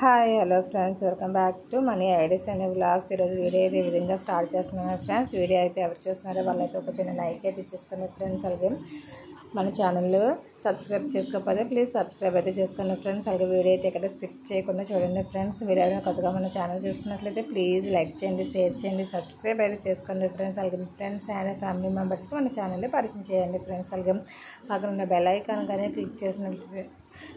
Hi hello friends. Welcome back to money ideas అనే blogs ఈరోజు video అయితే ఈ విధంగా స్టార్ట్ చేస్తున్నాను ఫ్రెండ్స్. వీడియో అయితే ఎవరు చూస్తున్నారో వాళ్ళైతే ఒక చిన్న లైక్ అయితే ఇచ్చేసుకున్నారు ఫ్రెండ్స్. అలాగే మన ఛానల్ సబ్స్క్రైబ్ చేసుకోకపోతే ప్లీజ్ సబ్స్క్రైబ్ అయితే చేసుకోండి ఫ్రెండ్స్. అలాగే వీడియో అయితే ఇక్కడ స్కిప్ చేయకుండా చూడండి ఫ్రెండ్స్. వీడియో కొత్తగా మన ఛానల్ చూస్తున్నట్లయితే ప్లీజ్ లైక్ చేయండి షేర్ చేయండి సబ్స్క్రైబ్ అయితే చేసుకోండి ఫ్రెండ్స్. అలాగే మీ ఫ్రెండ్స్ అండ్ ఫ్యామిలీ మెంబర్స్కి మన ఛానల్ని పరిచయం చేయండి ఫ్రెండ్స్. అలాగే పక్కన ఉన్న బెల్ ఐకాన్ కానీ క్లిక్ చేసినట్లయితే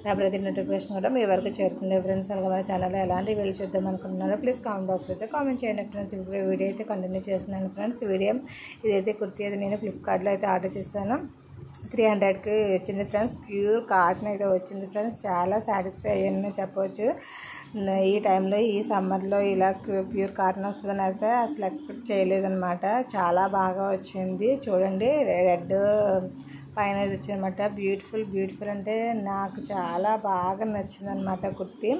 నా ప్రతి నోటిఫికేషన్ కూడా మీ వరకు చేరుతుంది. ఫ్రెండ్స్ అలాగే మన ఛానల్లో ఎలాంటి వీడియో చూద్దాం అనుకుంటున్నారో ప్లీజ్ కామెంట్ బాక్స్ అయితే కామెంట్ చేయండి. ఫ్రెండ్స్ ఇప్పుడు వీడియో అయితే కంటిన్యూ చేస్తున్నాను. ఫ్రెండ్స్ వీడియో ఇదైతే కుర్తీ అయితే నేను ఫ్లిప్కార్ట్లో అయితే ఆర్డర్ చేశాను. త్రీ హండ్రెడ్కి వచ్చింది ఫ్రెండ్స్ ప్యూర్ కాటన్ అయితే వచ్చింది ఫ్రెండ్స్. చాలా సాటిస్ఫై అయ్యానని చెప్పవచ్చు ఈ టైంలో ఈ సమ్మర్లో ఇలా ప్యూర్ కాటన్ వస్తుందని అయితే అసలు ఎక్స్పెక్ట్ చేయలేదన్నమాట. చాలా బాగా వచ్చింది. చూడండి రెడ్ పైన ఇది వచ్చిందన్నమాట బ్యూటిఫుల్ బ్యూటిఫుల్ అంటే నాకు చాలా బాగా నచ్చిందనమాట కుర్తి.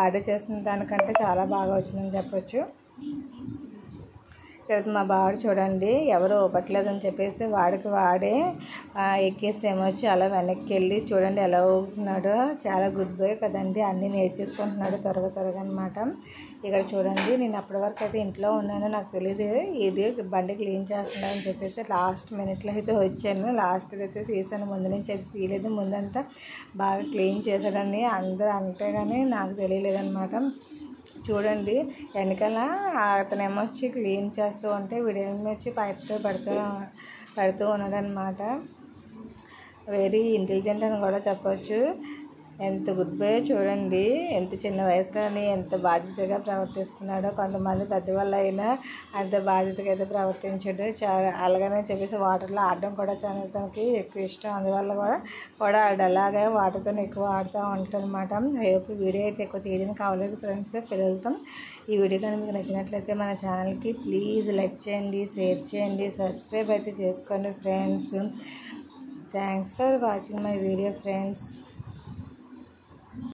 ఆర్డర్ చేసిన దానికంటే చాలా బాగా వచ్చిందని చెప్పొచ్చు. ఇక్కడ మా బావాడు చూడండి ఎవరు ఒప్పట్లేదని చెప్పేసి వాడికి వాడే ఎక్కేసి చాలా అలా వెనక్కి వెళ్ళి చూడండి ఎలా ఊగుతున్నాడో. చాలా గుడ్ బాయ్ కదండి అన్నీ నేర్చేసుకుంటున్నాడు త్వరగా త్వరగా అనమాట ఇక్కడ చూడండి నేను అప్పటి వరకు అయితే ఇంట్లో ఉన్నాను నాకు తెలియదు ఇది బండి క్లీన్ చేస్తున్నాడని చెప్పేసి లాస్ట్ మినిట్లో అయితే వచ్చాను. లాస్ట్ అయితే తీసాను ముందు నుంచి అయితే తీయలేదు. ముందంతా బాగా క్లీన్ చేశాడని అందరూ అంటే కానీ నాకు తెలియలేదన్నమాట. చూడండి. వెనకాల అతనేమో వచ్చి క్లీన్ చేస్తూ ఉంటే వీడేమో వచ్చి పైప్తో పెడుతూ పెడుతూ ఉన్నాడనమాట వెరీ ఇంటెలిజెంట్ అని కూడా చెప్పవచ్చు ఎంత గుడ్ బై చూడండి ఎంత చిన్న వయసులోని ఎంత బాధ్యతగా ప్రవర్తిస్తున్నాడో కొంతమంది పెద్దవాళ్ళు అయినా అంత బాధ్యతగా అయితే ప్రవర్తించాడు. చాలా అలాగనే చెప్పేసి వాటర్లో ఆడడం కూడా చాలా తనకి ఎక్కువ ఇష్టం. అందువల్ల కూడా కూడా ఆడు. అలాగే వాటర్తో ఎక్కువ ఆడుతూ ఉంటాడు అనమాట వీడియో అయితే ఎక్కువ తీయడం కావలేదు ఫ్రెండ్స్ పిల్లలతో. ఈ వీడియో కానీ మీకు నచ్చినట్లయితే మన ఛానల్కి ప్లీజ్ లైక్ చేయండి షేర్ చేయండి సబ్స్క్రైబ్ అయితే చేసుకోండి friends thanks for watching my video friends